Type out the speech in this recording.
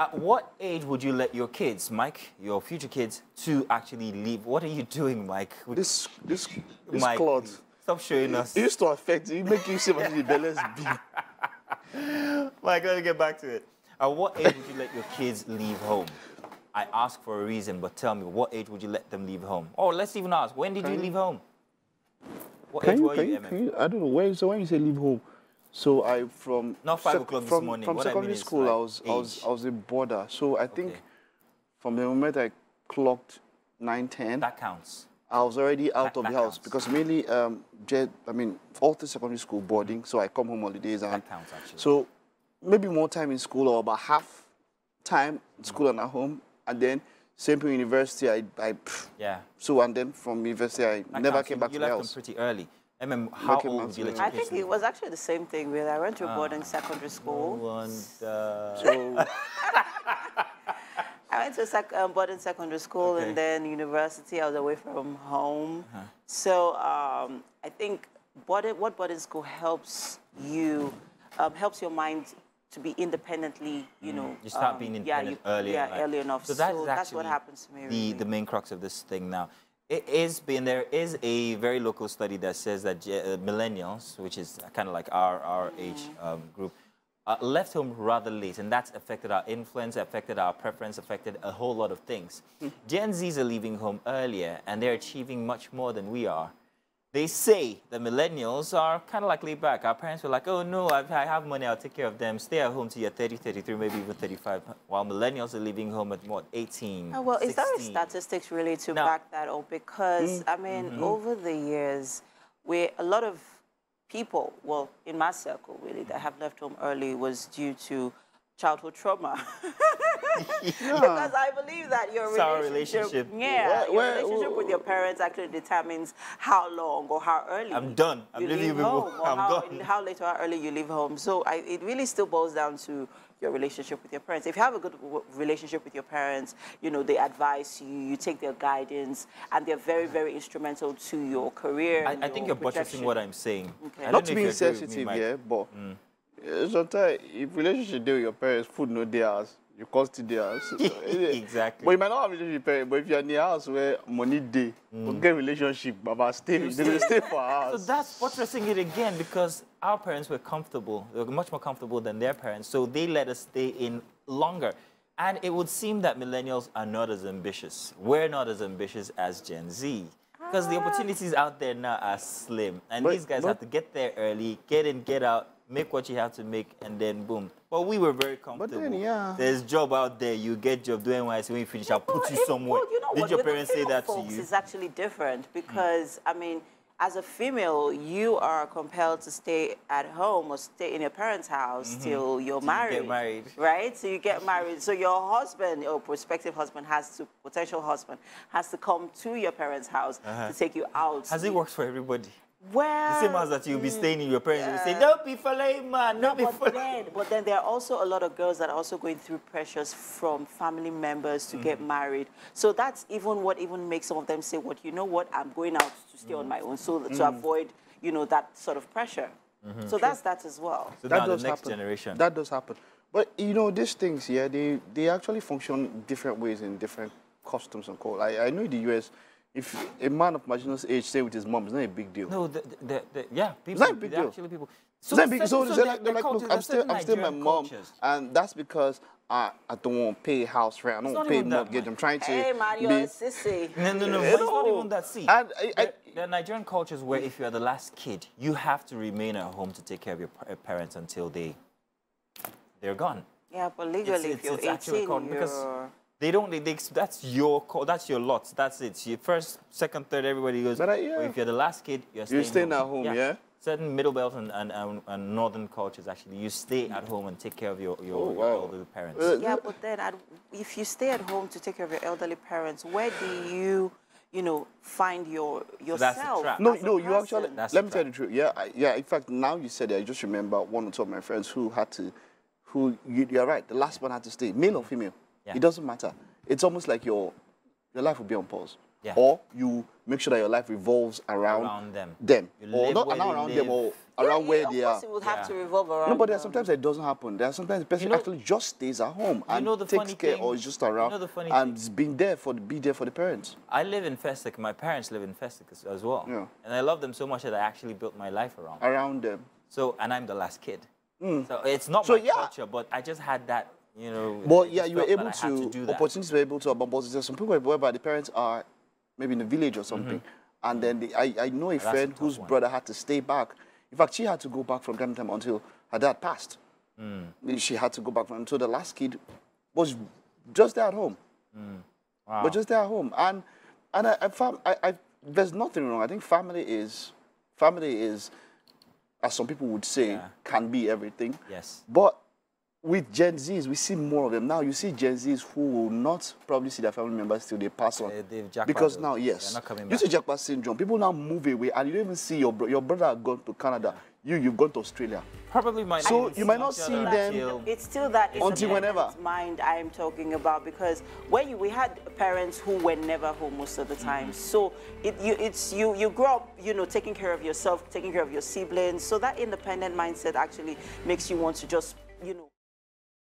At what age would you let your kids, Mike, your future kids, to actually leave? What are you doing, Mike? This this this Mike. Stop showing us. It used to affect you, make you seem if the belly's big. Mike, let me get back to it. At what age would you let your kids leave home? I ask for a reason, but tell me, what age would you let them leave home? Or let's even ask, when did you leave home? What age you, were you, you, I don't know, so when you say leave home, so I, from... Not five o'clock this from, morning. From What I mean secondary school, I was, I was. I was a boarder. So I think Okay. from the moment I clocked 9, 10, That counts. I was already out That- of the house counts. because mainly, um, jet, I mean, all through secondary school boarding, so I come home holidays and That counts, actually. so maybe more time in school or about half time in school and at home, and then same thing university. I, I yeah. so and then from university I That never counts. came You- back you to the left house. them pretty early. MM, how came old out would you to let the- your I think it was actually the same thing. Really, I went to Ah. boarding secondary school. Wonder. So I went to sec- um, boarding secondary school Okay. and then university. I was away from home. Uh-huh. So um, I think boarding, what boarding school helps you, um, helps your mind to be independently, you know. Mm. You start um, being yeah, independent you- early. Yeah, in early enough. So, that is that's what happens to me. The, the main crux of this thing now. It is being there is a very local study that says that uh, millennials, which is kind of like our our age um, group, uh, left home rather late, and that's affected our influence, affected our preference, affected a whole lot of things. Gen Zs are leaving home earlier, and they're achieving much more than we are. They say the millennials are kind of like laid back. Our parents were like, oh no, I've, I have money, I'll take care of them. Stay at home till you're 30, 33, maybe even 35. While millennials are leaving home at what, 18? Oh, well, is there a 16? statistics really to No. back that up? Because, I mm-hmm. mean, mm-hmm. over the years, we a lot of people, well, in my circle, really, that mm-hmm. have left home early was due to childhood trauma. because I believe that your relationship, relationship. yeah, Where- your where- relationship with your parents actually determines how long or how early I'm done. I'm you leaving leave you home, or I'm how, gone. how late or how early you leave home. So I, it really still boils down to your relationship with your parents. If you have a good relationship with your parents, you know they advise you, you take their guidance, and they're very, very instrumental to your career. I, and I think your you're buttressing what I'm saying. Okay. I don't not know to be you me, yeah, but uh, sometimes if relationship deal with your parents, food no theirs, you cost it theirs. Exactly. But you might not have relationship with parents, but if you're in the house where money day, mm. get relationship, Baba stay, they will stay for hours. So us. that's buttressing it again because our parents were comfortable. They were much more comfortable than their parents. So they let us stay in longer. And it would seem that millennials are not as ambitious. We're not as ambitious as Gen Z. Because the ah. opportunities out there now are slim. And But- these guys but- have to get there early, get in, get out, make what you have to make, and then boom. But we were very comfortable. then, yeah. There's job out there. You get job doing NYSC when you finish. I'll put you it- somewhere. well, you know Did what, your with the parents say female that to folks, you? It's actually different because, I mean, as a female, you are compelled to stay at home or stay in your parents' house till you're Mm-hmm. Till you married. get married. Right? So you get married. So your husband or prospective husband has to, potential husband, has to come to your parents' house to take you out. Has it worked for everybody? Well, The same as that you'll be staying in your parents will say. Don't be following man, don't be but following. then, but then there are also a lot of girls that are also going through pressures from family members to Mm. get married. So that's even what even makes some of them say, "What you know? What I'm going out to stay Mm. on my own, so to avoid you know that sort of pressure." Mm-hmm. So that's that as well. So that now the does next happen. generation. That does happen. But you know, these things, yeah, they, they actually function different ways in different customs and code. I, I know in the US, if a man of marginal age stay with his mom, it's not a big deal. no, the, the, the, yeah, people. not a big deal. Actually, people. So, then, so, so, there- they're like, they're like, cultures- look, I'm still, I'm still my mom, cultures. and that's because I, I don't want to pay house rent, I don't want to pay mortgage. much. I'm trying to Hey man, you're be, sissy. No, no, no. You it's not even that. See, And I- I- there, there are Nigerian cultures where if you are the last kid, you have to remain at home to take care of your uh, parents until they they're gone. Yeah, but legally, it's- if you're it's 18, called- you're They don't. They, they, that's your call. That's your lot. That's it. You first, second, third. Everybody goes. But I- yeah. if you're the last kid, you're staying. You're staying at home, yeah? Certain middle belt and, and, and, and northern cultures actually, you stay at home and take care of your your, Oh, your elderly parents. Uh, Yeah, but then I'd, if you stay at home to take care of your elderly parents, where do you, you know, find your that's the yourself? trap. No, as a no, you actually. That's let me tell you the truth. Yeah, I, yeah. In fact, now you said it, I just remember one or two of my friends who had to, who you, you're right. The last one had to stay, male or female. Yeah. It doesn't matter. It's almost like your, your life will be on pause. Yeah. Or you make sure that your life revolves around, Around them. them. You or live not where not they around them or around Yeah, where yeah, they of are. course it would have Yeah. to revolve around. No, but there are them. sometimes it doesn't happen. There are sometimes the person know- actually just stays at home and know the takes funny care thing? or is just You around know the funny and thing? being there for the, be there for the parents. I live in Festac. My parents live in Festac as, as well. Yeah. And I love them so much that I actually built my life around. them. Around them. So, and I'm the last kid. So it's not Mm. So, my yeah. culture, but I just had that, you know. But yeah, you were able to, do opportunities were able to but there's some people whereby the parents are maybe in the village or something. And then they, I, I know a a friend whose one. brother had to stay back. In fact, she had to go back from time to time until her dad passed. Mm. She had to go back from until the last kid was just there at home. Mm. Wow. But just there at home. And and I, I found I, I there's nothing wrong. I think family is family is as some people would say, Yeah. can be everything. Yes. But with Gen Zs, we see more of them. Now you see Gen Zs who will not probably see their family members till they pass on. They- because now, yes. not coming you back. see japa syndrome. People now move away and you don't even see your, bro- your brother had gone to Canada. You, you've gone to Australia. Probably might So you might not see them- until- It's still that Until whenever. mind I'm talking about because when you, we had parents who were never home most of the mm-hmm. time. So it, you, it's you you grow up, you know, taking care of yourself, taking care of your siblings. So that independent mindset actually makes you want to just, you know.